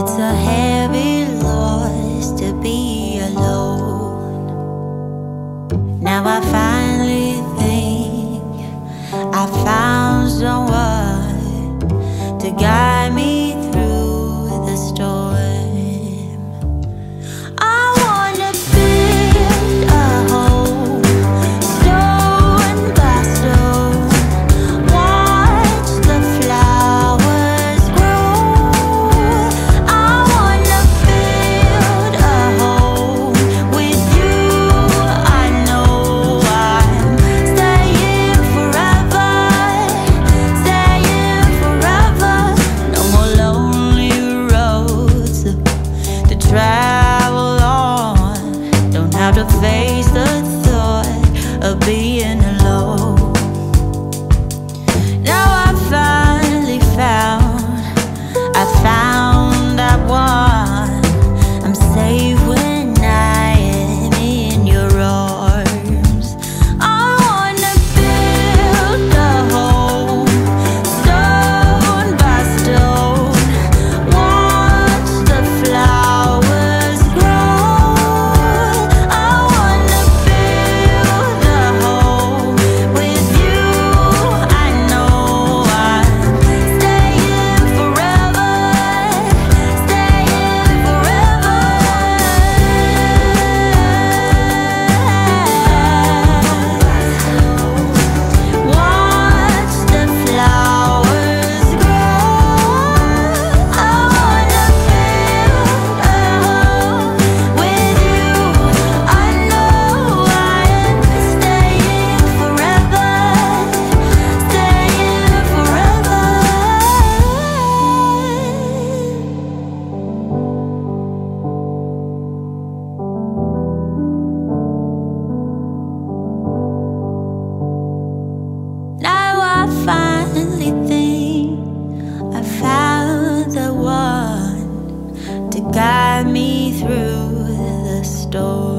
It's a heavy loss to be alone. Now I finally think I found someone to guide. to face the finally think I found the one to guide me through the storm.